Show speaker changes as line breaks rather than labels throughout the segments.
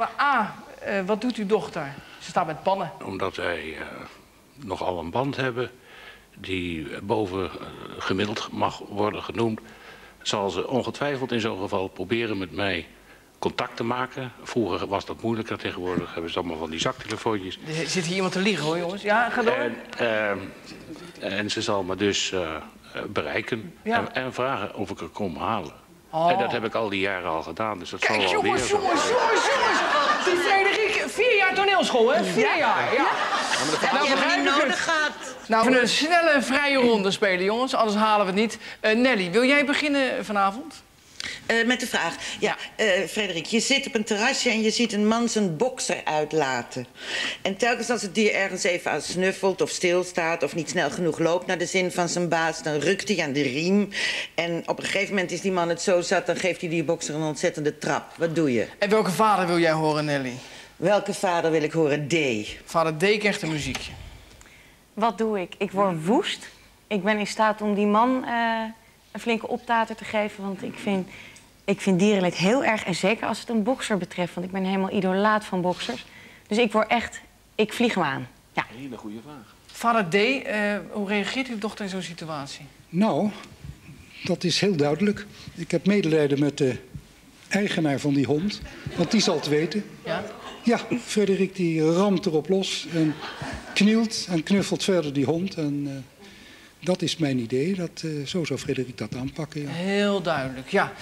Maar A, eh, wat doet uw dochter? Ze staat met pannen.
Omdat wij eh, nogal een band hebben die boven eh, gemiddeld mag worden genoemd, zal ze ongetwijfeld in zo'n geval proberen met mij contact te maken. Vroeger was dat moeilijker, tegenwoordig hebben ze allemaal van die zaktelefoontjes.
Er zit hier iemand te liegen hoor, jongens. Ja, ga door.
En, ehm, en ze zal me dus bereiken
Ja.
en, en vragen of ik er kom halen.
Oh.
En dat heb ik al die jaren al gedaan, dus dat
Kijk,
zal wel weer
jongens,
zo
jongens, jongens, jongens. Die Frederik, vier jaar toneelschool, hè? Vier jaar, ja.
Nou,
begrijp
je
ik
nodig gehad.
Nou, we gaan een snelle, vrije ronde spelen, jongens. Anders halen we het niet. Eh, Nelly, wil jij beginnen vanavond?
Eh, met de vraag. Ja, eh, Frederik, je zit op een terrasje en je ziet een man zijn bokser uitlaten. En telkens als het dier ergens even aan snuffelt of stilstaat... of niet snel genoeg loopt naar de zin van zijn baas... dan rukt hij aan de riem. En op een gegeven moment is die man het zo zat... dan geeft hij die bokser een ontzettende trap. Wat doe je?
En welke vader wil jij horen, Nelly?
Welke vader wil ik horen? D.
Vader D krijgt een muziekje.
Wat doe ik? Ik word woest. Ik ben in staat om die man eh, een flinke optater te geven. Want ik vind, ik vind dierenleed heel erg. En zeker als het een bokser betreft. Want ik ben helemaal idolaat van boksers. Dus ik word echt... Ik vlieg hem aan. Ja.
Vader D, eh, hoe reageert uw dochter in zo'n situatie?
Nou, dat is heel duidelijk. Ik heb medelijden met de eigenaar van die hond, want die zal het weten.
Ja?
Ja, Frederik die ramt erop los en knielt en knuffelt verder die hond. En eh, dat is mijn idee. Dat, eh, zo zou Frederik dat aanpakken. Ja.
Heel duidelijk, ja.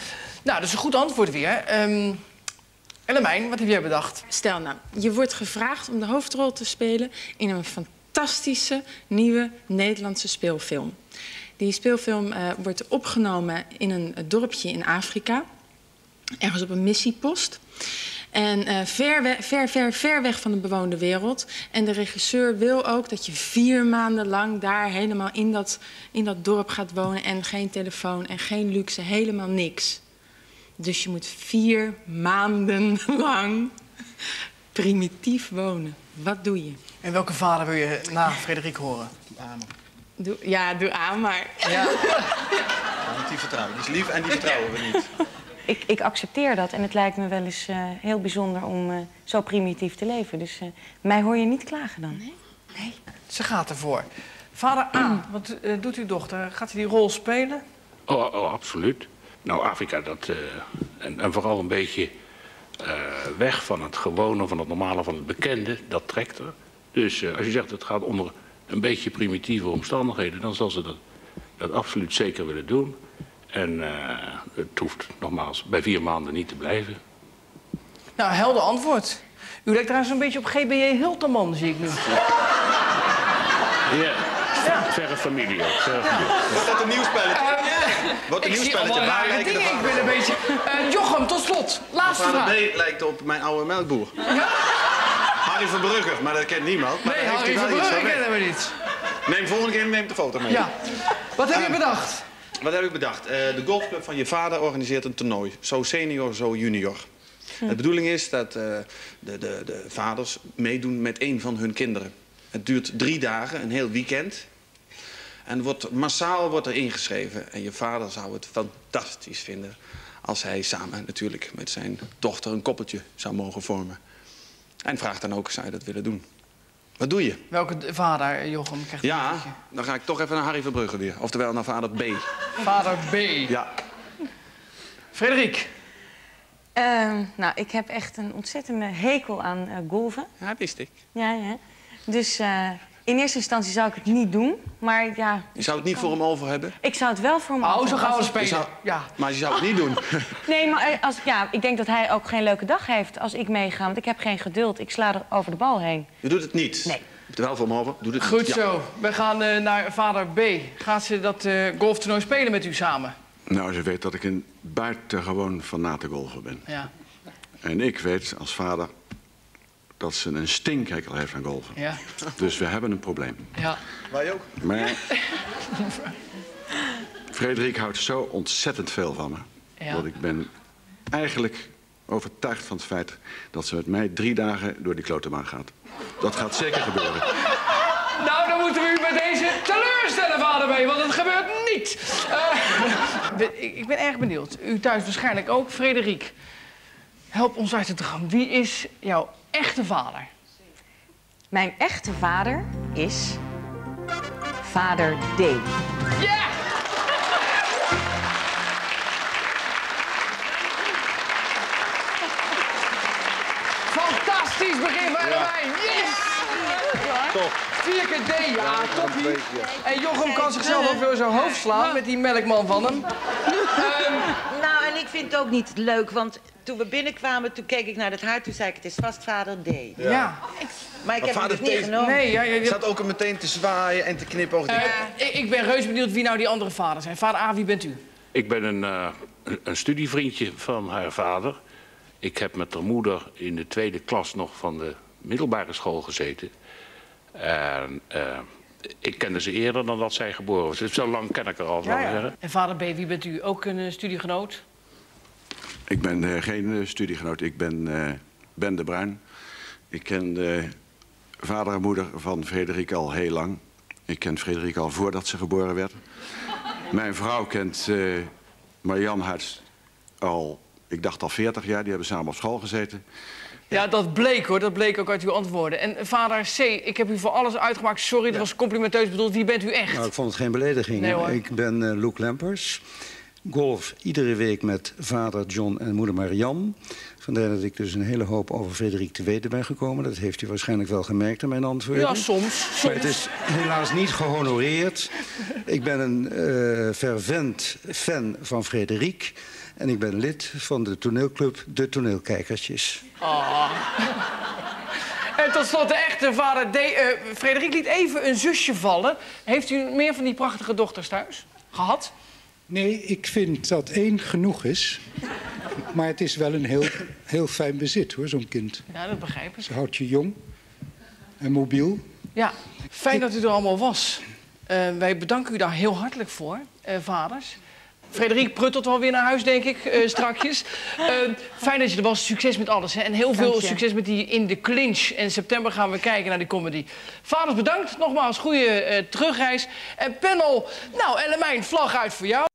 Nou, dat is een goed antwoord weer. Ehm Ellemijn, wat heb jij bedacht?
Stel nou, je wordt gevraagd om de hoofdrol te spelen in een fantastische nieuwe Nederlandse speelfilm. Die speelfilm eh, wordt opgenomen in een dorpje in Afrika, ergens op een missiepost. En eh, ver, we- ver, ver, ver weg van de bewoonde wereld. En de regisseur wil ook dat je vier maanden lang daar helemaal in dat, in dat dorp gaat wonen. En geen telefoon en geen luxe, helemaal niks. Dus je moet vier maanden lang primitief wonen. Wat doe je?
En welke vader wil je na Frederik horen?
Doe, ja, doe aan, maar...
Ja.
Want die vertrouwen. Die is lief en die vertrouwen we niet.
Ik, ik accepteer dat. En het lijkt me wel eens eh, heel bijzonder om eh, zo primitief te leven. Dus eh, mij hoor je niet klagen dan. Nee? Nee.
Ze gaat ervoor. Vader A, wat doet uw dochter? Gaat ze die rol spelen?
Oh, oh, absoluut. Nou, Afrika, dat, eh, en, en vooral een beetje eh, weg van het gewone, van het normale, van het bekende, dat trekt er. Dus eh, als je zegt het gaat onder een beetje primitieve omstandigheden, dan zal ze dat, dat absoluut zeker willen doen. En eh, het hoeft nogmaals bij vier maanden niet te blijven.
Nou, helder antwoord. U lijkt trouwens een beetje op GBJ Hilterman, zie ik nu.
Ja, verre familie ook. Verre familie.
Wordt dat een nieuw spelletje? Wordt een
Ik
nieuw
zie
spelletje?
allemaal
Waar de
dingen. Ik ben een beetje... Eh, Jochem, tot slot. Laatste vraag.
B lijkt op mijn oude melkboer.
Ja?
Harry Verbrugge, maar dat kent niemand. Maar
Nee, Harry
hij wel iets
Verbrugge kennen we niet.
Neem volgende keer neem de foto mee.
Ja. Wat heb je bedacht?
Wat heb ik bedacht? Eh, de golfclub van je vader organiseert een toernooi. Zo senior, zo junior. De bedoeling is dat eh, de, de, de vaders meedoen met een van hun kinderen. Het duurt drie dagen, een heel weekend. En wordt, massaal wordt er ingeschreven. En je vader zou het fantastisch vinden... als hij samen natuurlijk met zijn dochter een koppeltje zou mogen vormen. En vraagt dan ook, zou je dat willen doen? Wat doe je?
Welke vader, Jochem, krijgt een
Ja, dan ga ik toch even naar Harry Verbrugge weer. Oftewel naar vader B.
Vader B.
Ja.
Frederik.
Ehm, nou, ik heb echt een ontzettende hekel aan eh, golven.
Ja, wist ik.
Ja, ja. Dus eh, in eerste instantie zou ik het niet doen. Maar ja,
Je zou het niet voor hem over hebben,
ik zou het wel voor hem
Oh, zo
afdoen
gaan we
als ik-
spelen.
zou-
Ja.
maar je zou het niet doen.
Nee, maar eh, als, ja, ik denk dat hij ook geen leuke dag heeft als ik meega. Want ik heb geen geduld. Ik sla er over de bal heen.
Je doet het niet.
Nee.
Je hebt er wel voor hem over, doe het
Goed
niet. Ja.
zo. We gaan eh, naar vader B. Gaat ze dat eh, golftoernooi spelen met u samen?
Nou, ze weet dat ik een buitengewoon fanate golfer ben.
Ja.
En ik weet als vader dat ze een stinkhekel heeft aan golfen.
Ja.
Dus we hebben een probleem.
Ja.
Wij ook.
Maar Frederik houdt zo ontzettend veel van me.
Ja.
Dat ik ben eigenlijk overtuigd van het feit dat ze met mij drie dagen door die klotenbaan gaat. Dat gaat zeker gebeuren.
Nou, dan moeten we u bij deze teleurstellen, vader B, want het gebeurt niet. Eh, ik ben erg benieuwd. U thuis waarschijnlijk ook. Frederik, Help ons uit de droom. Wie is jouw echte vader?
Mijn echte vader is vader D.
Ja! Fantastisch begin bij de wijn. Yes!
Toch.
Vier keer D, ja, toppie. En Jochem kan zichzelf ook weer zijn hoofd slaan met die melkman van hem.
Nou, en ik vind het ook niet leuk, want toen we binnenkwamen, toen keek ik naar het haar, toen zei ik, het is vast vader D.
Ja.
Maar ik heb
vader
dus niet genomen.
Nee, ja, ja, ja.
Staat ook meteen te zwaaien en te knipogen.
Eh, ik, ik ben reuze benieuwd wie nou die andere vader zijn. Vader A, wie bent u?
Ik ben een, eh, een- een studievriendje van haar vader. Ik heb met haar moeder in de tweede klas nog van de middelbare school gezeten. En eh, ik kende ze eerder dan dat zij geboren was. Dus zo lang ken ik haar al, zeggen.
En vader B, wie bent u? Ook een studiegenoot?
Ik ben eh, geen eh, studiegenoot, ik ben eh, Ben de Bruin. Ik ken de vader en moeder van Frederik al heel lang. Ik ken Frederik al voordat ze geboren werd. Mijn vrouw kent eh Marianne Harts al, ik dacht al 40 jaar. Die hebben samen op school gezeten.
Ja, dat bleek hoor. Dat bleek ook uit uw antwoorden. En vader C, ik heb u voor alles uitgemaakt. Sorry, dat was complimenteus bedoeld. Wie bent u echt?
Nou, ik vond het geen belediging.
Nee,
ik ben eh Luc Lempers. Golf iedere week met vader John en moeder Marianne. Vandaar dat ik dus een hele hoop over Frederik te weten ben gekomen. Dat heeft u waarschijnlijk wel gemerkt aan mijn antwoorden.
Ja, soms.
Maar het is helaas niet gehonoreerd. Ik ben een eh fervent fan van Frederik. En ik ben lid van de toneelclub De Toneelkijkertjes.
En tot slot de echte vader D. eh Frederik liet even een zusje vallen. Heeft u meer van die prachtige dochters thuis gehad?
Nee, ik vind dat één genoeg is. Maar het is wel een heel, heel fijn bezit, hoor, zo'n kind.
Ja, dat begrijp ik.
Ze houdt je jong en mobiel.
Ja, fijn dat u er allemaal was. Eh, wij bedanken u daar heel hartelijk voor, eh, vaders. Frederik pruttelt wel weer naar huis, denk ik, eh strakjes. Eh, fijn dat je er was. Succes met alles. Hè? En heel veel succes met die In de Clinch. En in september gaan we kijken naar die comedy. Vaders, bedankt. Nogmaals, goede eh, terugreis. En panel, nou, Ellemijn, vlag uit voor jou.